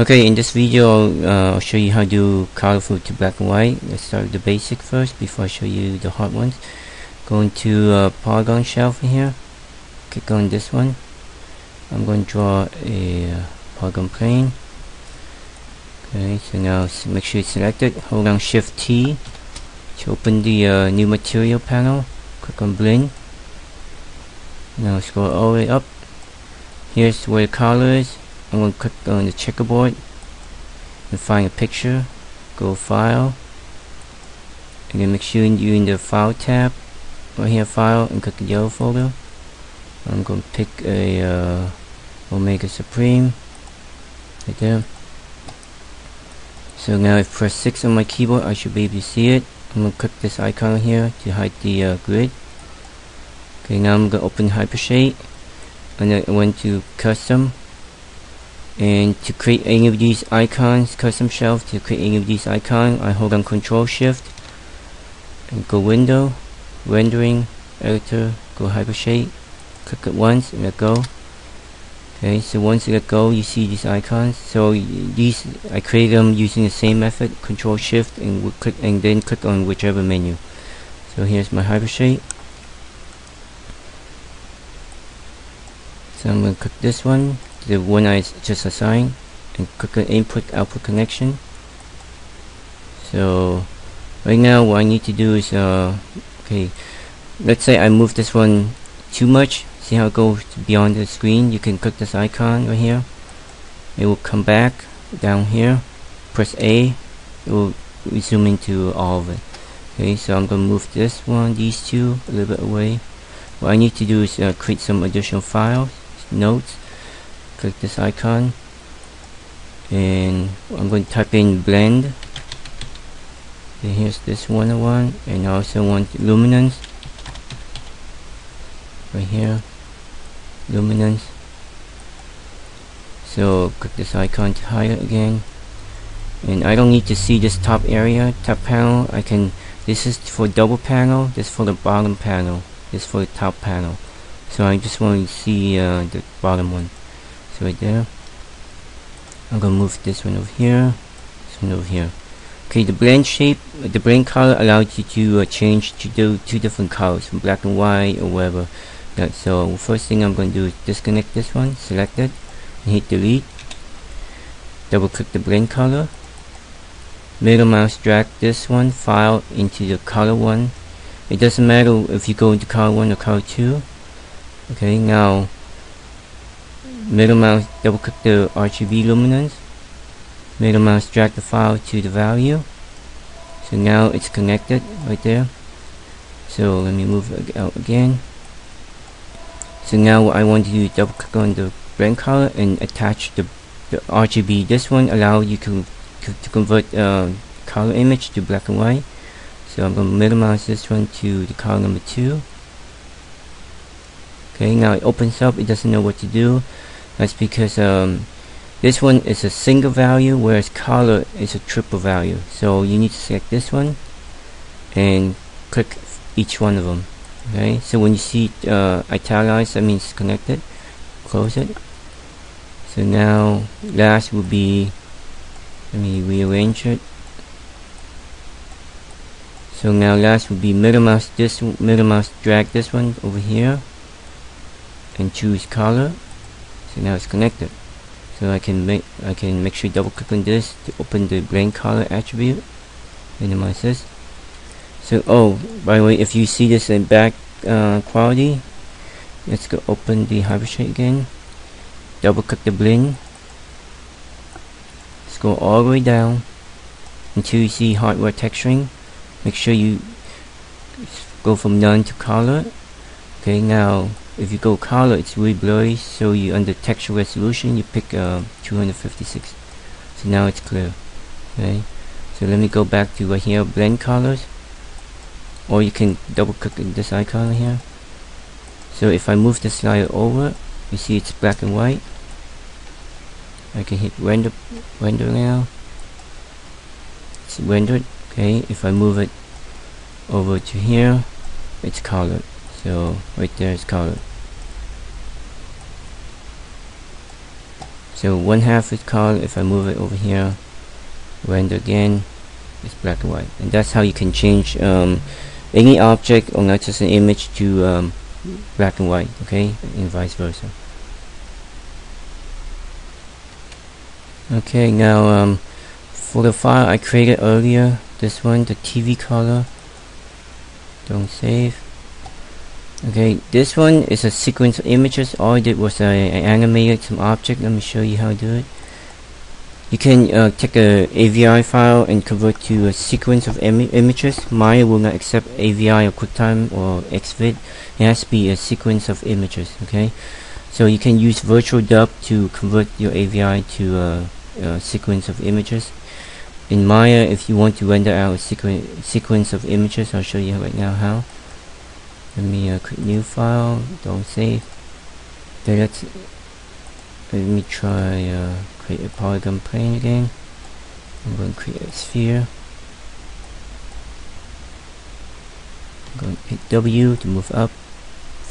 Okay, in this video uh, I'll show you how to do colorful to black and white. Let's start with the basic first before I show you the hard ones. Go into uh, polygon shelf here. Click on this one. I'm going to draw a uh, polygon plane. Okay, so now make sure it's selected. Hold down Shift T to open the uh, new material panel. Click on blend. Now scroll all the way up. Here's where the color is I'm going to click on the checkerboard and find a picture go file. And then make sure you're in the file tab right here file and click the yellow folder. I'm going to pick a uh, Omega Supreme right there. So now if I press 6 on my keyboard I should be able to see it. I'm going to click this icon here to hide the uh, grid. Okay now I'm going to open Hypershade and then I went to custom and to create any of these icons custom shelf to create any of these icons I hold on control shift and go window rendering editor go hypershade click it once and let go. Okay so once you let go you see these icons. So these I create them using the same method control shift and click and then click on whichever menu. So here's my hypershade so I'm going to click this one the one I just assigned and click on input output connection. So right now what I need to do is uh, okay let's say I move this one too much see how it goes beyond the screen you can click this icon right here. It will come back down here press A it will zoom into all of it. Okay so I'm gonna move this one these two a little bit away. What I need to do is uh, create some additional files nodes click this icon and I'm going to type in blend. And here's this 101 and one, and I also want luminance. Right here luminance. So click this icon to hide it again. And I don't need to see this top area top panel. I can this is for double panel this for the bottom panel this for the top panel. So I just want to see uh, the bottom one right there. I'm gonna move this one over here this one over here. Okay the blend shape the blend color allows you to uh, change to do two different colors from black and white or whatever. So first thing I'm to do is disconnect this one select it and hit delete. Double click the blend color. Middle mouse drag this one file into the color one. It doesn't matter if you go into color 1 or color 2 okay now middle mouse double click the RGB luminance. Middle mouse drag the file to the value. So now it's connected right there. So let me move it out again. So now what I want to do is double click on the blend color and attach the, the RGB this one allows you to, to, to convert uh, color image to black and white. So I'm going to minimize this one to the color number 2 okay now it opens up. It doesn't know what to do that's because um, this one is a single value whereas color is a triple value. So you need to select this one and click each one of them okay? So when you see uh, italicized that means connected close it. So now last will be let me rearrange it. So now last will be middle mouse this middle mouse drag this one over here and choose color so now it's connected. So I can make I can make sure you double click on this to open the blend color attribute minimize this so oh by the way if you see this in back uh, quality let's go open the hypershade again. Double click the blend. Scroll all the way down until you see hardware texturing. Make sure you go from none to color. Okay now if you go color it's really blurry so you under texture resolution you pick uh, 256 so now it's clear okay? So let me go back to right here blend colors. Or you can double click this icon here. So if I move the slider over you see it's black and white. I can hit render render now. It's rendered okay? If I move it over to here it's colored. So right there is colored so one half is color if I move it over here render again it's black and white. And that's how you can change um, any object or not just an image to um, black and white okay? And vice versa. Okay now um, for the file I created earlier this one the TV color don't save okay this one is a sequence of images all I did was I, I animated some object let me show you how to do it you can uh, take a AVI file and convert to a sequence of Im images. Maya will not accept AVI or QuickTime or XVID. It has to be a sequence of images. Okay, so you can use VirtualDub to convert your AVI to a, a sequence of images. In Maya, if you want to render out a sequen sequence of images, I'll show you right now how. Let me create new file. Don't save. Okay, let's let me try. Uh, create a polygon plane again. I'm going to create a sphere. I'm going to hit W to move up.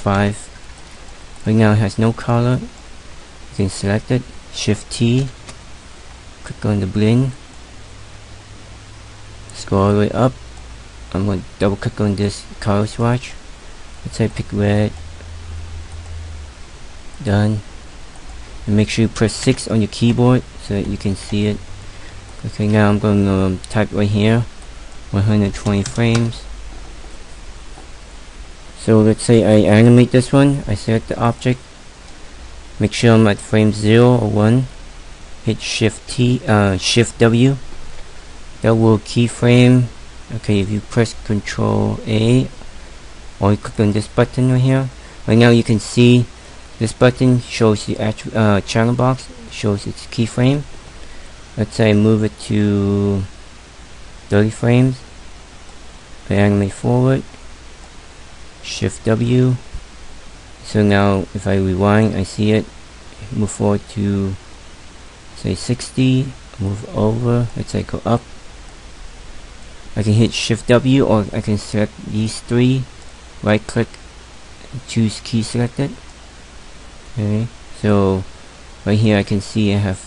5. Right now it has no color. You can select it. Shift T. Click on the blend. Scroll all the way up. I'm going to double click on this color swatch. Let's say pick red. Done. And make sure you press 6 on your keyboard so that you can see it. Okay now I'm going to um, type right here 120 frames. So let's say I animate this one. I select the object. Make sure I'm at frame 0 or 1 hit shift T uh, shift W. That will keyframe. Okay if you press control A or you click on this button right here right now you can see this button shows the actual uh, channel box, shows its keyframe. Let's say move it to 30 frames. Animate forward, Shift W. So now if I rewind, I see it. Move forward to say 60, move over, let's say go up. I can hit Shift W or I can select these three, right click, choose key selected. Okay so right here I can see I have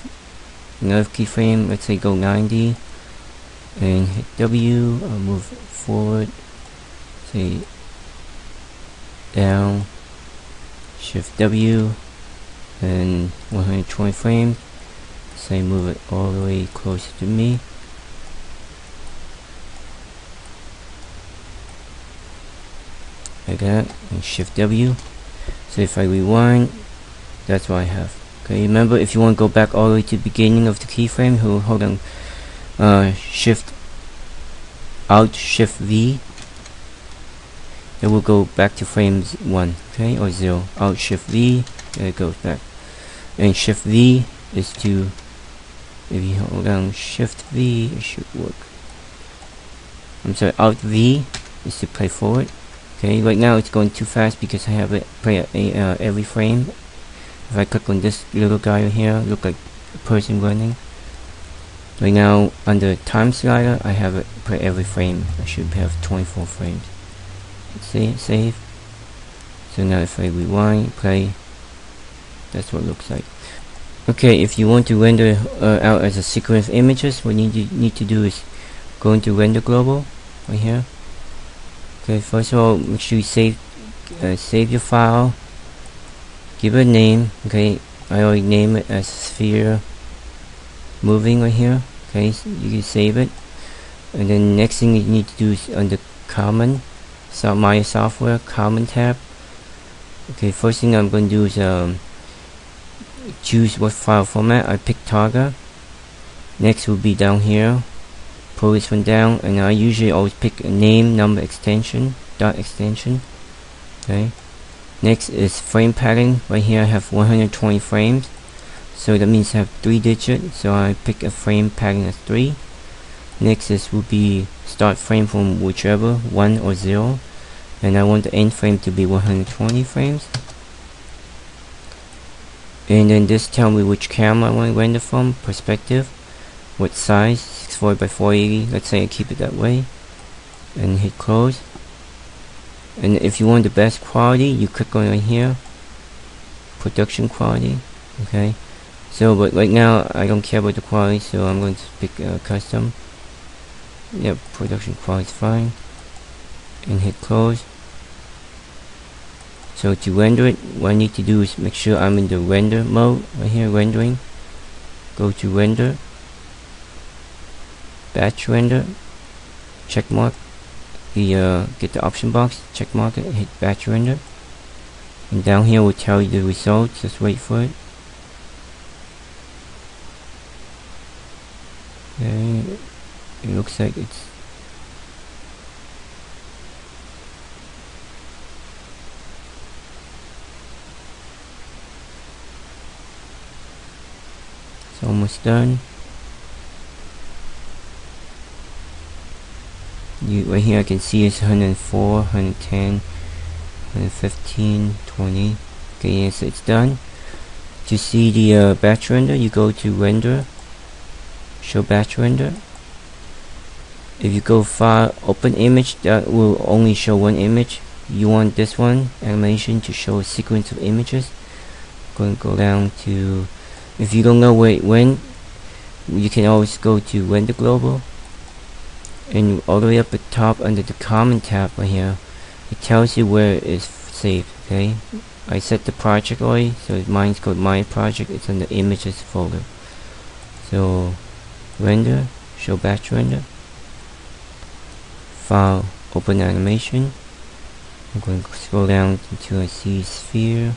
another keyframe. Let's say go 90 and hit W. I'll move forward. Say down shift W and 120 frames. Say move it all the way closer to me like that and shift W. So if I rewind that's what I have. Okay remember if you want to go back all the way to the beginning of the keyframe hold, hold on. Uh, shift alt shift V. It will go back to frames 1 okay or 0 alt shift V there it goes back. And shift V is to if you hold down shift V it should work. I'm sorry alt V is to play forward okay right now it's going too fast because I have it play uh, every frame. If I click on this little guy here look like a person running. Right now under time slider I have it play every frame. I should have 24 frames. See save. So now if I rewind play that's what it looks like. Okay if you want to render uh, out as a sequence of images what you need to do is go into render global right here okay first of all make sure you save uh, save your file. Give it a name okay? I already name it as sphere moving right here okay? So you can save it. And then next thing you need to do is under common so my software common tab. Okay first thing I'm going to do is um, choose what file format. I pick Targa. Next will be down here pull this one down and I usually always pick a name number extension dot extension okay Next is frame padding. Right here I have 120 frames. So that means I have 3 digits. So I pick a frame padding as 3. Next is will be start frame from whichever, 1 or 0. And I want the end frame to be 120 frames. And then this tell me which camera I want to render from, perspective, what size, 640 by 480. Let's say I keep it that way. And hit close. And if you want the best quality you click on right here production quality okay? So but right now I don't care about the quality so I'm going to pick uh, custom. Yep production quality is fine. And hit close. So to render it what I need to do is make sure I'm in the render mode right here rendering. Go to render batch render check mark the uh, get the option box check mark it hit batch render. And down here will tell you the results just wait for it. Okay it looks like it's it's almost done you right here I can see it's 104 110 115 20 okay yes it's done. To see the uh, batch render you go to render show batch render. If you go file open image that will only show one image. You want this one animation to show a sequence of images. Going to go down to if you don't know where it went you can always go to render global and all the way up at the top under the common tab right here it tells you where it is saved okay? I set the project already so mine's called my project it's in the images folder. So render show batch render file open animation I'm going to scroll down until I see sphere.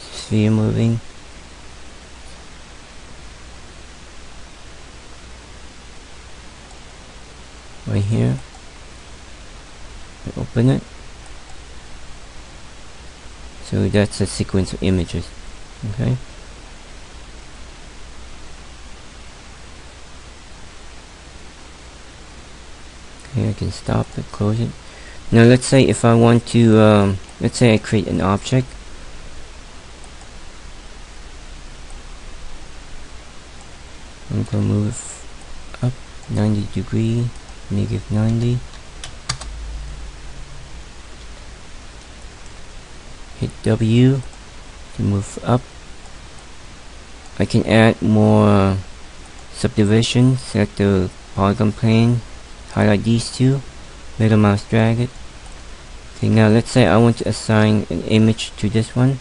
Sphere moving right here. Open it. So that's a sequence of images okay? Okay I can stop it close it. Now let's say if I want to um, let's say I create an object. I'm gonna move up 90 degree negative 90 hit W to move up. I can add more subdivision select the polygon plane highlight these two middle mouse drag it. Okay now let's say I want to assign an image to this one.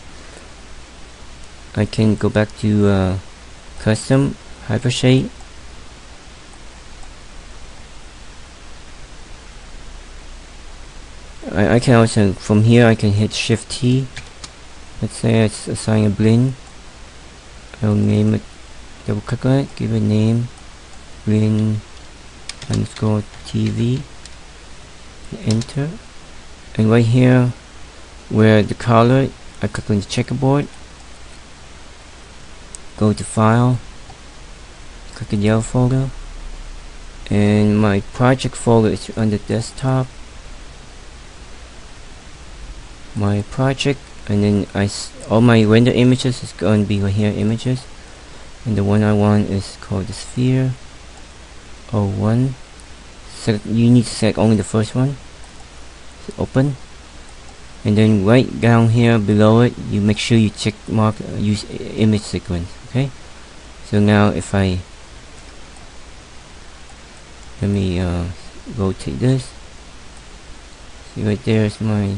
I can go back to uh, custom hypershade I, I can also from here I can hit shift T. Let's say I assign a blend. I'll name it double click on it give it a name blend underscore TV enter. And right here where the color I click on the checkerboard. Go to file click in yellow folder. And my project folder is on the desktop my project and then I all my render images is going to be right here images. And the one I want is called the sphere. 01 so you need to select only the first one. So open. And then right down here below it you make sure you check mark uh, use image sequence okay? So now if I let me uh, rotate this. See right there is my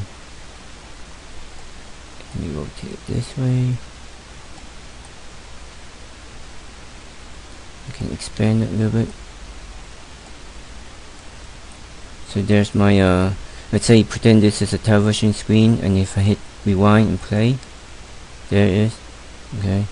let me rotate it this way. I can expand it a little bit. So there's my, uh, let's say pretend this is a television screen and if I hit rewind and play, there it is, okay.